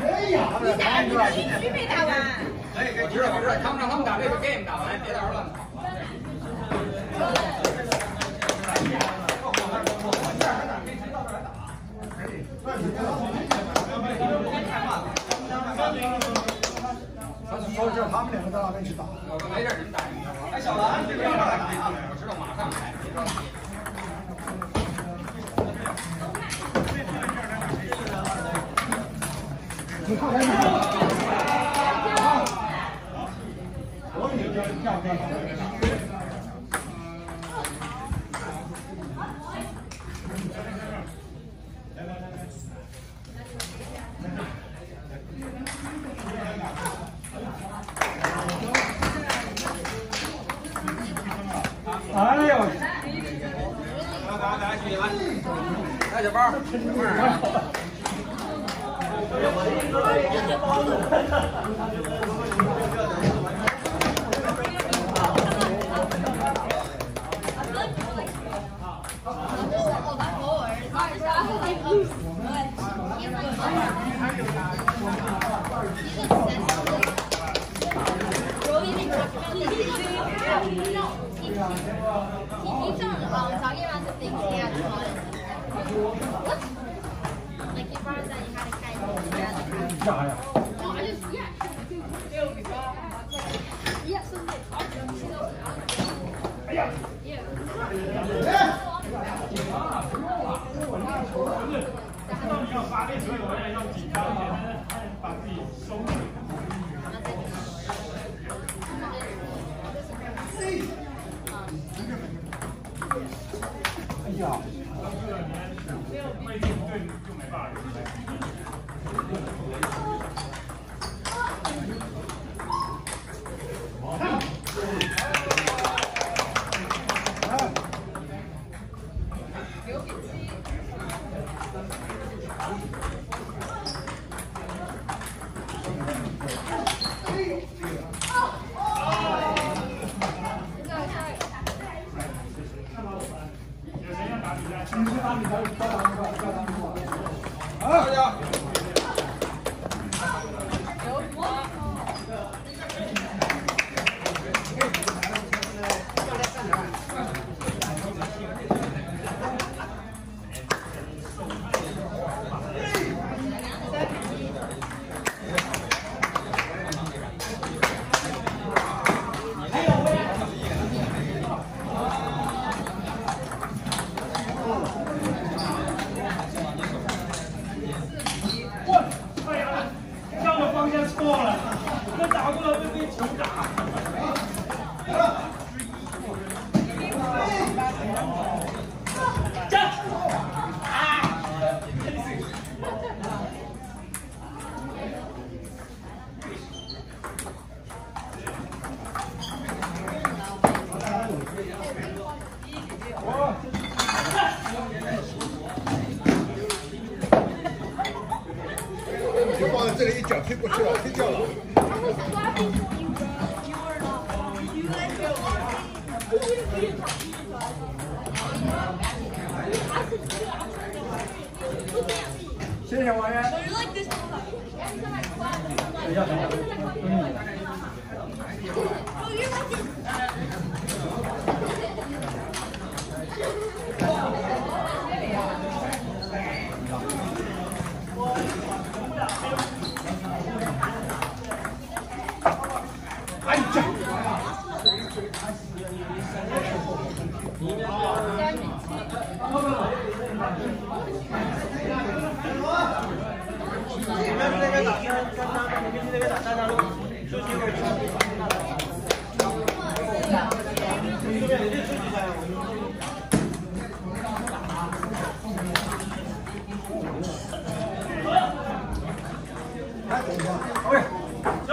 可以呀，他们打是吧？区别大吧？可以，可以，知道知道，他们让他们打这个 game 打完，别到时候。说是他们两个在那边去打。没事，你们打。哎，小兰，这边哎呦！来来来，兄弟来，来小包，快点啊！啥呀？哎哎呀！没有规定对就没办法。有谁要打比赛？你是打比赛，不要打不要不要打不要。大家。我，哎呀，这个方向错了，这打过来会被球打。站！啊！就放在这里，一脚踢过去了，踢掉了。was clapping for you, bro. You were not. Wrong. You let go. Sit here, Wyatt. You're like this. Every time I clap, you're like, every time I clap, you're like, oh, you're like this. 你们就在那边打三三三，你们就在那边打三三六，休息一会儿。对面，对面休息一下。哎，走！哎，走！